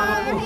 sama aku.